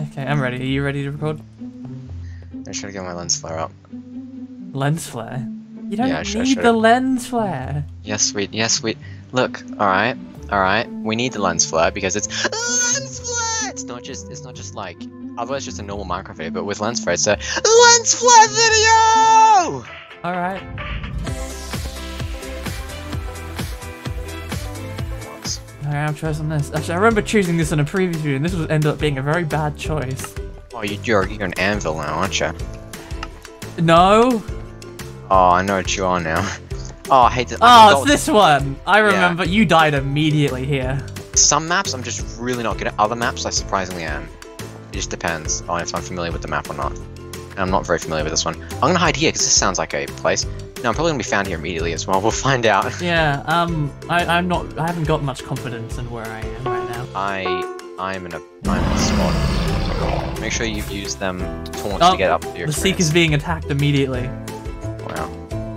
Okay, I'm ready. Are you ready to record? I'm trying to get my lens flare up. Lens flare? You don't Yeah, need the lens flare. Yes, sweet. Yes, sweet. Look, all right, all right. We need the lens flare because it's lens flare. It's not just. It's not just like. Otherwise, it's just a normal Minecraft video, but with lens flare, it's a lens flare video. Alright. Alright, I'm choosing this. Actually, I remember choosing this in a previous video, and this would end up being a very bad choice. Oh, you, you're you're an anvil now, aren't you? No? Oh, I know what you are now. Oh, I hate. I Oh, it's this one! I Yeah. remember. You died immediately here. Some maps I'm just really not good at. Other maps I surprisingly am. It just depends on if I'm familiar with the map or not. And I'm not very familiar with this one. I'm gonna hide here because this sounds like a place. No, I'm probably gonna be found here immediately as well. We'll find out. Yeah, um, I, I'm not. I haven't got much confidence in where I am right now. I I'm in a I'm in a spot. Make sure you've used them taunts Oh, to get up to your The Seeker's being attacked immediately. Wow,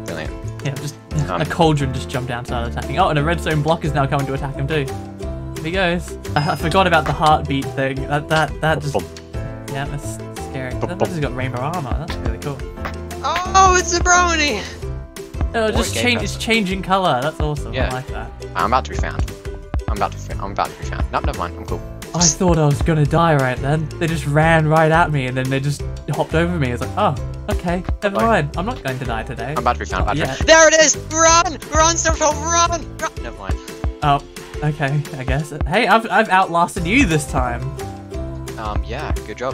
brilliant. Yeah, just Um, a cauldron just jumped down and started attacking. Oh, and a redstone block is now coming to attack him too. Here he goes. I, I forgot about the heartbeat thing. That that that just yeah, that's scary. That, that just got rainbow armor. That's really cool. Oh, it's a brownie! Oh, it just change. It's changing color. That's awesome. Yeah. I like that. I'm about to be found. I'm about to be, I'm about to be found. No, never mind. I'm cool. I thought I was gonna die right then. They just ran right at me and then they just hopped over me. It's like, oh, okay, never Like- mind. I'm not going to die today. I'm about to be found. About to be Yeah. There it is! Run! Run, Stormtroll, run! run! Never mind. Oh, okay, I guess. Hey, I've I've outlasted you this time. Um, yeah, good job.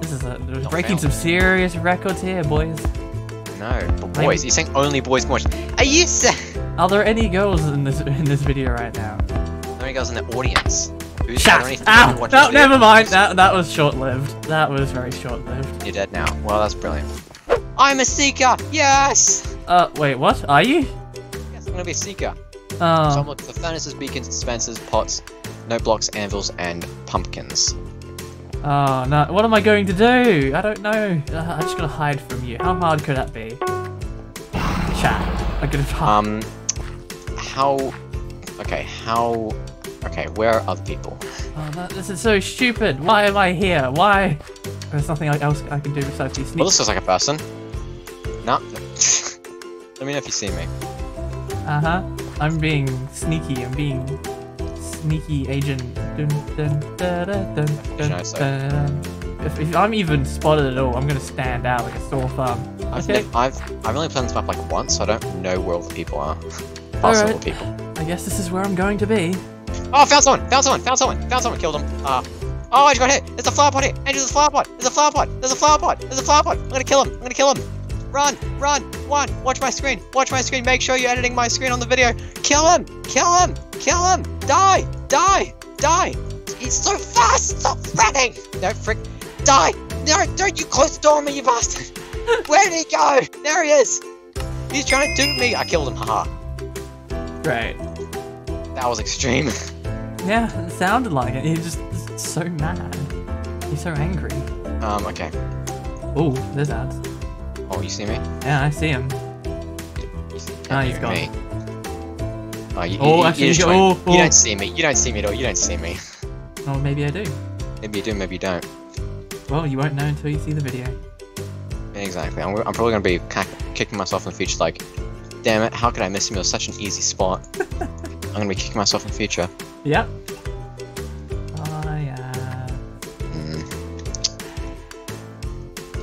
This is a, breaking fail. some serious records here, boys. No, but boys. You're saying only boys can watch. Are you saying? Are there any girls in this in this video right now? Only girls in the audience. Who's Shut! are there Ow! No, never mind. That that was short-lived. That was very short-lived. You're dead now. Well, that's brilliant. I'm a seeker. Yes. Uh, wait, what? Are you? Yes, I'm gonna be a seeker. So I'm Oh, looking for furnaces, beacons, dispensers, pots, note blocks, anvils, and pumpkins. Oh no. What am I going to do? I don't know. Uh, I'm just gonna hide from you. How hard could that be? Chat. I'm gonna hide. Um, how? Okay, how? Okay, where are other people? Oh, that, this is so stupid. Why am I here? Why? There's nothing else I can do besides be Well, this looks like a person. No. Let me know if you see me. Uh huh. I'm being sneaky. I'm being sneaky agent. Dun, dun, da, da, dun, dun. If, if I'm even spotted at all, I'm gonna stand out like a sore thumb. I've, Okay. I've I've only played this map like once, so I don't know where all the people are. Past people. I guess this is where I'm going to be. Oh, found someone! Found someone! Found someone! Found someone! Killed him. Uh. Oh, I just got hit! There's a flower pot here! Andrew, there's a flower pot! There's a flower pot! There's a flower pot! There's a flower pot! I'm gonna kill him! I'm gonna kill him! Run! Run! One! Watch my screen! Watch my screen! Make sure you're editing my screen on the video! Kill him! Kill him! Kill him! Die! Die! Die! He's so fast! Stop running! No, frick! Die! No! Don't you close the door on me, you bastard! Where did he go? There he is! He's trying to dupe me! I killed him, haha. Great. That was extreme. Yeah, it sounded like it. He's just so mad. He's so angry. Um, okay. Oh, there's Adz. Oh, you see me? Yeah, I see him. You see Ah, he's gone. me. Oh, you, Oh, you, actually, you, joined- oh, you oh. don't see me. You don't see me at all. You don't see me. Oh, maybe I do. Maybe you do, maybe you don't. Well, you won't know until you see the video. Exactly. I'm, I'm probably gonna be kicking myself in the future. Like, damn it, how could I miss him? It was such an easy spot. I'm gonna be kicking myself in the future. Yep. Oh, yeah. Hmm.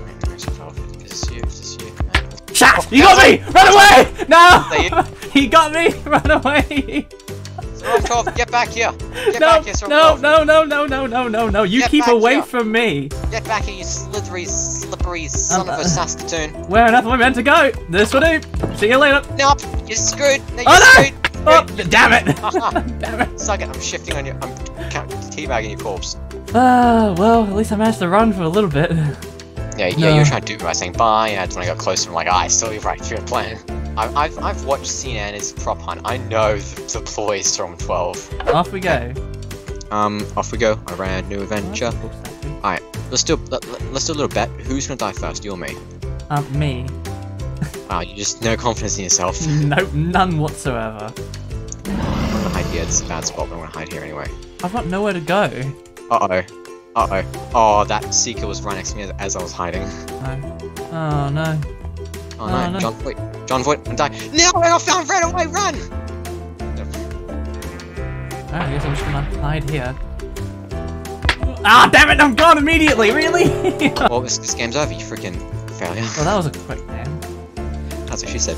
Wait, no, it's not- Is this you? Is this you? No. Shaq! Oh, You got me! Run away! No! He got me! Run away! Sorokov, get back here! Get No, back here, no, Sorokov! no, no, no, no, no, no, no! You Get keep away here. from me! Get back here, you slithery, slippery son Um, of uh, a Saskatoon! Where on earth am I meant to go? This will do! See you later! Nope, you're screwed! No, you're Oh no! screwed! Oh, damn it! Damn it! Suck it, I'm shifting on your. I'm teabagging your corpse. Ah, well, at least I managed to run for a little bit. Yeah, yeah, No. you were trying to do it by saying bye, and when I got closer, I'm like, ah, I saw you right through the plan. I've, I've, I've watched CNN's prop hunt. I know the, the ploys from 12. Off we go. Um, off we go. I ran a brand new adventure. Oh, that's a cool statue. Let's do, let, let- let's do a little bet. Who's gonna die first, you or me? Um, me. Wow, you just no confidence in yourself. Nope, none whatsoever. I'm gonna hide here. It's a bad spot, but I'm gonna hide here anyway. I've got nowhere to go. Uh-oh. Uh-oh. Oh, that Seeker was right next to me as I was hiding. No. Oh no. Oh, Oh, no. no. John wait. John Voight, and die. No, I found right away, run! Alright, I guess I'm just gonna hide here. Ah, damn it! I'm gone immediately. Really? well, this, this game's over, you freaking failure. Well, that was a quick game. That's what she said.